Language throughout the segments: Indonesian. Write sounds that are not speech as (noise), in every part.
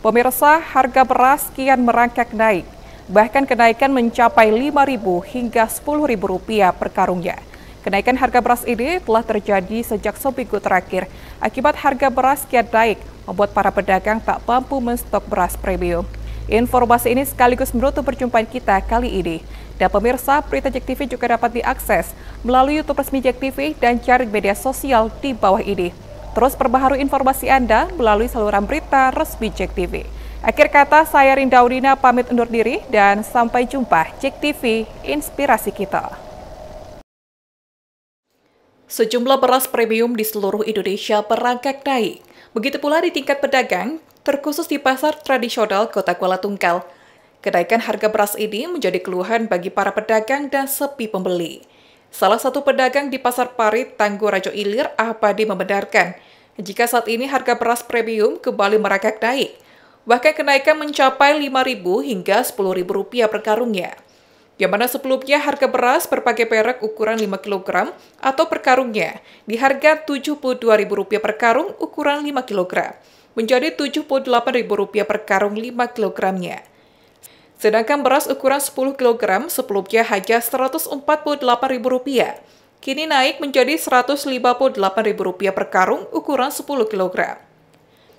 Pemirsa, harga beras kian merangkak naik. Bahkan kenaikan mencapai Rp5.000 hingga Rp10.000 per karungnya. Kenaikan harga beras ini telah terjadi sejak seminggu terakhir. Akibat harga beras kian naik, membuat para pedagang tak mampu menstok beras premium. Informasi ini sekaligus menutup perjumpaan kita kali ini. Dan pemirsa, berita JEK TV juga dapat diakses melalui YouTube resmi JEK TV dan jaring media sosial di bawah ini. Terus perbaharui informasi Anda melalui saluran berita resmi Cek TV. Akhir kata, saya Rinda Udina pamit undur diri dan sampai jumpa Cek TV, inspirasi kita. Sejumlah beras premium di seluruh Indonesia perangkak naik. Begitu pula di tingkat pedagang, terkhusus di pasar tradisional Kota Kuala Tungkal. Kenaikan harga beras ini menjadi keluhan bagi para pedagang dan sepi pembeli. Salah satu pedagang di Pasar Parit, Tangguh Rajo Ilir, Ahpadi membenarkan jika saat ini harga beras premium kembali merangkak naik. Bahkan kenaikan mencapai Rp5.000 hingga Rp10.000 per karungnya. Yang mana sebelumnya harga beras berbagai merek ukuran 5 kg atau per karungnya di harga Rp72.000 per karung ukuran 5 kg menjadi Rp78.000 per karung 5 kilogramnya. Sedangkan beras ukuran 10 kg sebelumnya hanya Rp148.000, kini naik menjadi Rp158.000 per karung ukuran 10 kg.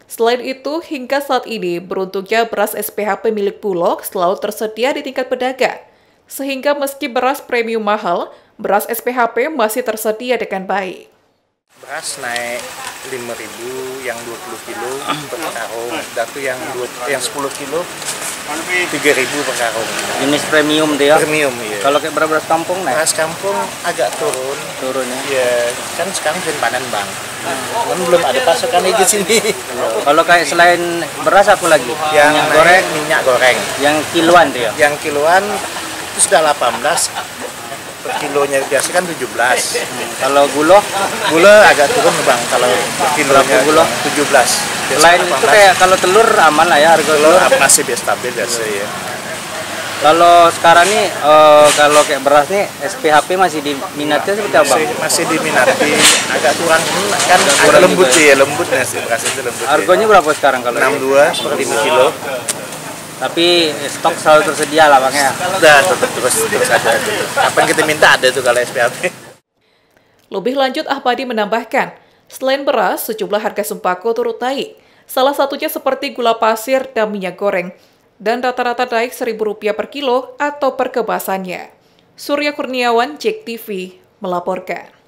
Selain itu, hingga saat ini beruntungnya beras SPHP milik Bulog selalu tersedia di tingkat pedagang. Sehingga meski beras premium mahal, beras SPHP masih tersedia dengan baik. Beras naik 5.000 yang 20 kilo per karung, datu yang 2, yang 10 kilo 3000 per karung. Jenis premium dia. Premium ya. Kalau kayak beras kampung naik beras kampung agak turun. turun ya. Ya, kan sekarang musim panen bang. Kan belum ada pasokan di sini. (laughs) Kalau kayak selain beras apa lagi? Yang Minyak goreng, minyak goreng. yang kiloan dia. Yang kiloan itu sudah 18 per kilonya biasa kan 17 Kalau gula, gula agak turun bang kalau per kilonya gula? 17 Biasa selain itu 18. kayak kalau telur aman lah ya harga telur telur. masih biasa stabil biasa ya Kalau sekarang nih eh, kalau kayak beras nih SPHP masih diminatnya seperti apa? masih, masih diminati agak kurang kan agak kurang lembut juga sih ya lembut nih sih beras itu lembut ya. Harganya berapa sekarang kalau? 62 per 5 kilo Tapi stok selalu tersedia lah bang ya. dan tetap terus terus ada apa yang kita minta ada tuh kalau SPAP Lebih lanjut, Ahmadi menambahkan, selain beras, sejumlah harga sembako turut naik. Salah satunya seperti gula pasir dan minyak goreng. Dan rata-rata naik Rp1.000 per kilo atau per kemasannya. Surya Kurniawan, JEK TV, melaporkan.